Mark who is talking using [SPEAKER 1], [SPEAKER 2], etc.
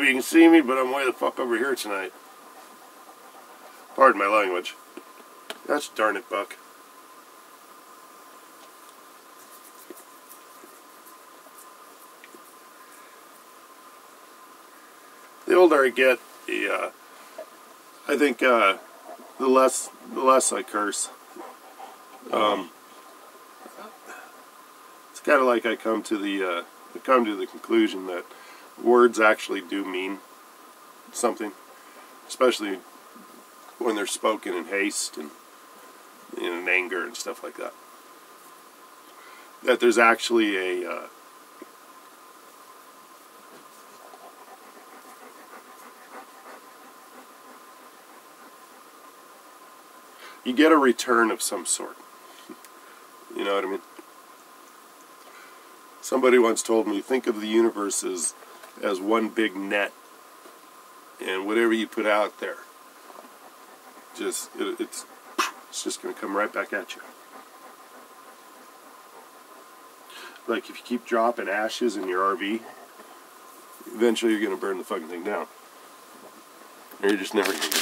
[SPEAKER 1] if you can see me, but I'm way the fuck over here tonight. Pardon my language. That's darn it, Buck. The older I get, the uh, I think uh, the less the less I curse. Um, it's kind of like I come to the uh, I come to the conclusion that words actually do mean something, especially when they're spoken in haste and in anger and stuff like that. That there's actually a uh, you get a return of some sort. You know what I mean? Somebody once told me, think of the universe as, as one big net, and whatever you put out there, just it, it's it's just going to come right back at you. Like if you keep dropping ashes in your RV, eventually you're going to burn the fucking thing down, or you're just never going to.